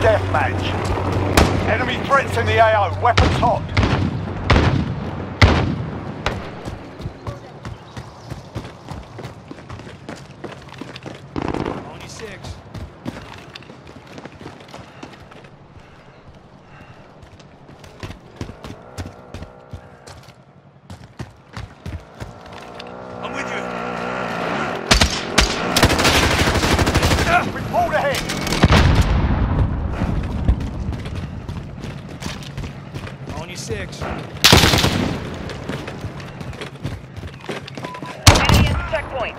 deathmatch. Enemy threats in the AO. Weapons hot. 96. Enemy checkpoint.